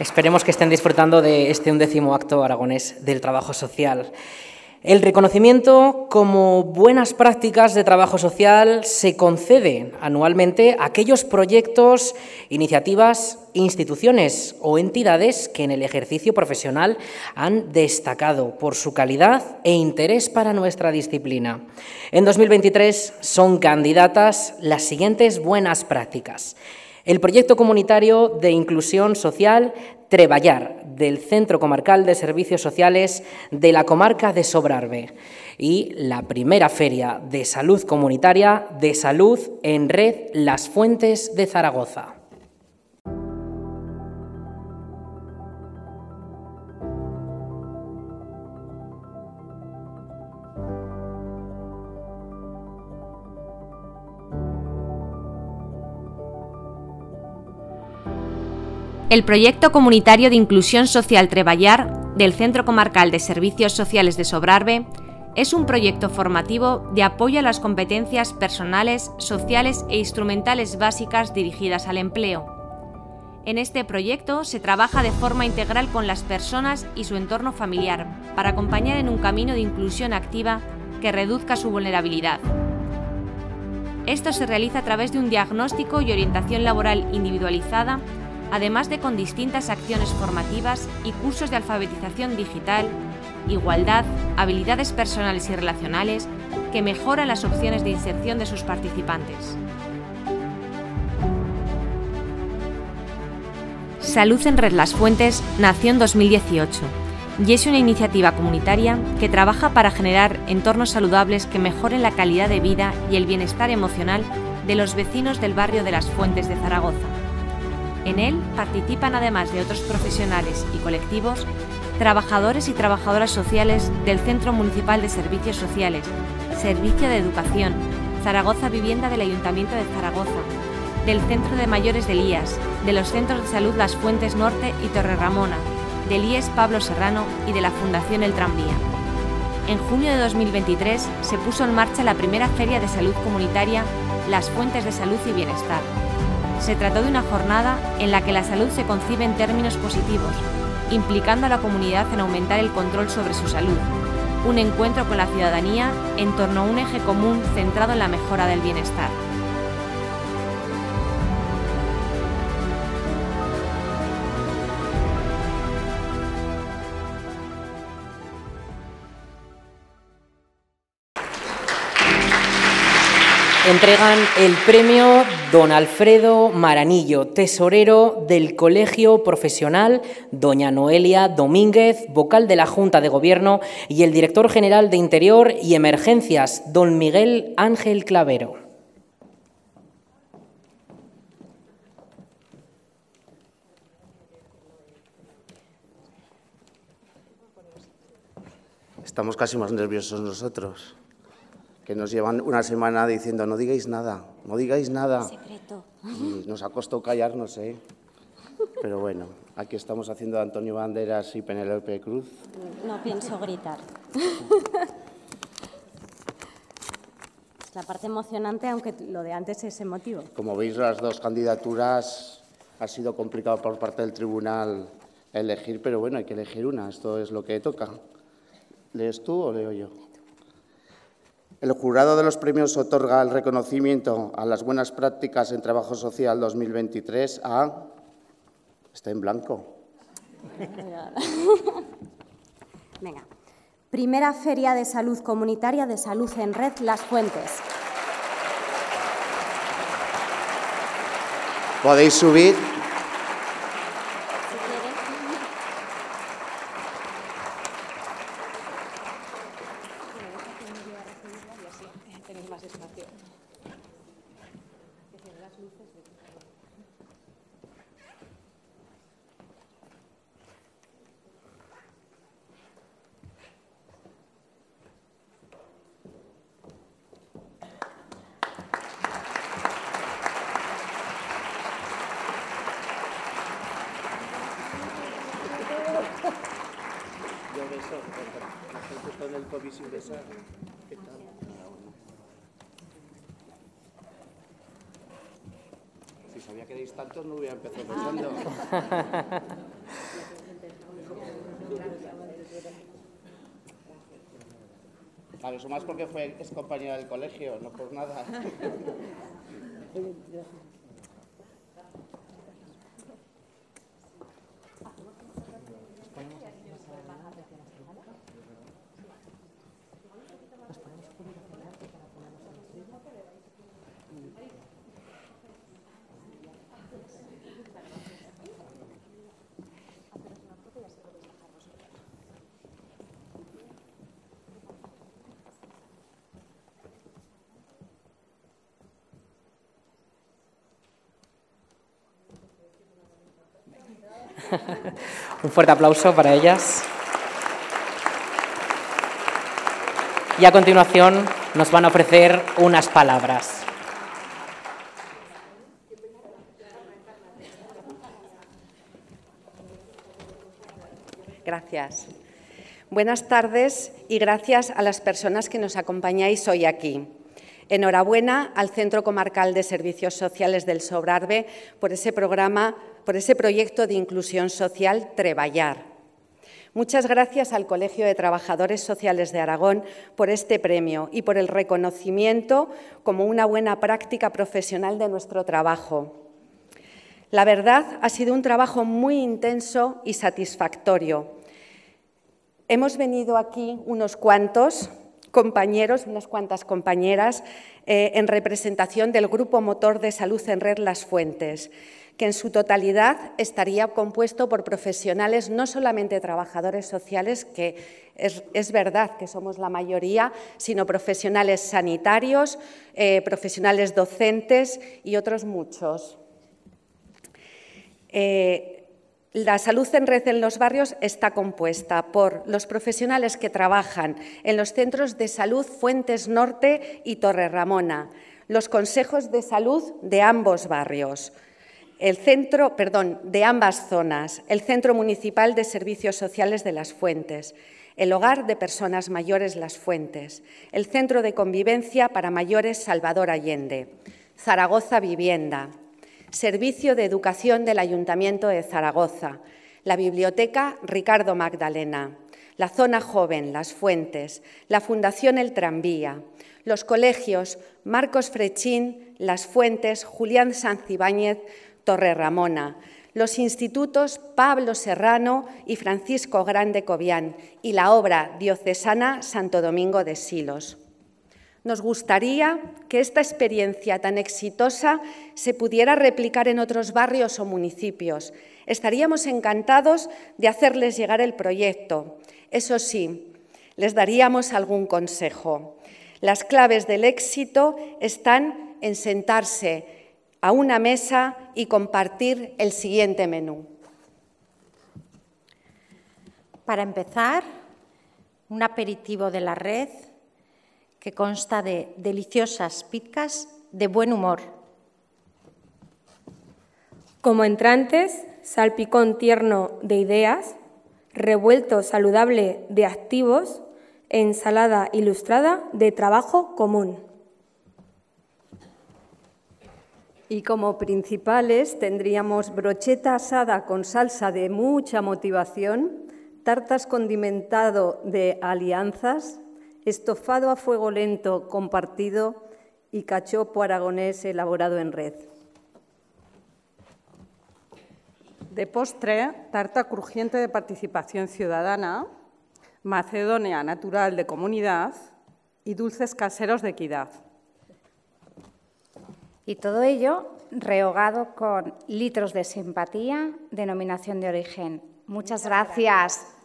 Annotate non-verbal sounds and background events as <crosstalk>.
Esperemos que estén disfrutando de este undécimo acto aragonés del trabajo social. El reconocimiento como buenas prácticas de trabajo social se concede anualmente a aquellos proyectos, iniciativas, instituciones o entidades que en el ejercicio profesional han destacado por su calidad e interés para nuestra disciplina. En 2023 son candidatas las siguientes buenas prácticas. El proyecto comunitario de inclusión social Treballar del Centro Comarcal de Servicios Sociales de la comarca de Sobrarbe y la primera feria de salud comunitaria de salud en red Las Fuentes de Zaragoza. El proyecto comunitario de inclusión social Treballar del Centro Comarcal de Servicios Sociales de Sobrarbe es un proyecto formativo de apoyo a las competencias personales, sociales e instrumentales básicas dirigidas al empleo. En este proyecto se trabaja de forma integral con las personas y su entorno familiar para acompañar en un camino de inclusión activa que reduzca su vulnerabilidad. Esto se realiza a través de un diagnóstico y orientación laboral individualizada además de con distintas acciones formativas y cursos de alfabetización digital, igualdad, habilidades personales y relacionales que mejoran las opciones de inserción de sus participantes. Salud en Red Las Fuentes nació en 2018 y es una iniciativa comunitaria que trabaja para generar entornos saludables que mejoren la calidad de vida y el bienestar emocional de los vecinos del barrio de Las Fuentes de Zaragoza. En él participan, además de otros profesionales y colectivos, trabajadores y trabajadoras sociales del Centro Municipal de Servicios Sociales, Servicio de Educación, Zaragoza Vivienda del Ayuntamiento de Zaragoza, del Centro de Mayores de Lías, de los Centros de Salud Las Fuentes Norte y Torre Ramona, del IES Pablo Serrano y de la Fundación El Tranvía. En junio de 2023 se puso en marcha la primera Feria de Salud Comunitaria Las Fuentes de Salud y Bienestar, se trató de una jornada en la que la salud se concibe en términos positivos, implicando a la comunidad en aumentar el control sobre su salud. Un encuentro con la ciudadanía en torno a un eje común centrado en la mejora del bienestar. Entregan el premio Don Alfredo Maranillo, tesorero del Colegio Profesional, Doña Noelia Domínguez, vocal de la Junta de Gobierno, y el director general de Interior y Emergencias, Don Miguel Ángel Clavero. Estamos casi más nerviosos nosotros que nos llevan una semana diciendo no digáis nada, no digáis nada. Secreto. Y nos ha costado callarnos, ¿eh? Pero bueno, aquí estamos haciendo Antonio Banderas y Penélope Cruz. No pienso gritar. es la parte emocionante, aunque lo de antes es emotivo. Como veis, las dos candidaturas ha sido complicado por parte del tribunal elegir, pero bueno, hay que elegir una, esto es lo que toca. ¿Lees tú o leo yo? El jurado de los premios otorga el reconocimiento a las buenas prácticas en trabajo social 2023 a... Está en blanco. <laughs> Venga. Primera Feria de Salud Comunitaria de Salud en Red Las Fuentes. Podéis subir. Yo beso. Queréis tantos, no hubiera empezado pensando. Claro, eso más porque fue, es compañera del colegio, no por nada. <laughs> Un fuerte aplauso para ellas. Y a continuación nos van a ofrecer unas palabras. Gracias. Buenas tardes y gracias a las personas que nos acompañáis hoy aquí. Enhorabuena al Centro Comarcal de Servicios Sociales del Sobrarbe por ese programa, por ese proyecto de inclusión social Treballar. Muchas gracias al Colegio de Trabajadores Sociales de Aragón por este premio y por el reconocimiento como una buena práctica profesional de nuestro trabajo. La verdad, ha sido un trabajo muy intenso y satisfactorio. Hemos venido aquí unos cuantos compañeros, unas cuantas compañeras, eh, en representación del Grupo Motor de Salud en Red Las Fuentes, que en su totalidad estaría compuesto por profesionales, no solamente trabajadores sociales, que es, verdad que somos la mayoría, sino profesionales sanitarios, eh, profesionales docentes y otros muchos. Eh, la salud en red en los barrios está compuesta por los profesionales que trabajan en los centros de salud Fuentes Norte y Torre Ramona, los consejos de salud de ambos barrios, el centro, perdón, de ambas zonas, el Centro Municipal de Servicios Sociales de Las Fuentes, el Hogar de Personas Mayores Las Fuentes, el Centro de Convivencia para Mayores Salvador Allende, Zaragoza Vivienda, Servicio de Educación del Ayuntamiento de Zaragoza, la Biblioteca Ricardo Magdalena, la Zona Joven Las Fuentes, la Fundación El Tranvía, los colegios Marcos Frechín, Las Fuentes, Julián Sancibáñez, Torre Ramona, los institutos Pablo Serrano y Francisco Grande Cobián y la obra diocesana Santo Domingo de Silos. Nos gustaría que esta experiencia tan exitosa se pudiera replicar en otros barrios o municipios. Estaríamos encantados de hacerles llegar el proyecto. Eso sí, les daríamos algún consejo. Las claves del éxito están en sentarse a una mesa y compartir el siguiente menú. Para empezar, un aperitivo de la red que consta de deliciosas pizzas de buen humor. Como entrantes, salpicón tierno de ideas, revuelto saludable de activos, ensalada ilustrada de trabajo común. Y como principales tendríamos brocheta asada con salsa de mucha motivación, tartas condimentado de alianzas, estofado a fuego lento compartido y cachopo aragonés elaborado en red. De postre, tarta crujiente de participación ciudadana, macedonia natural de comunidad y dulces caseros de equidad. Y todo ello rehogado con litros de simpatía, denominación de origen. Muchas gracias.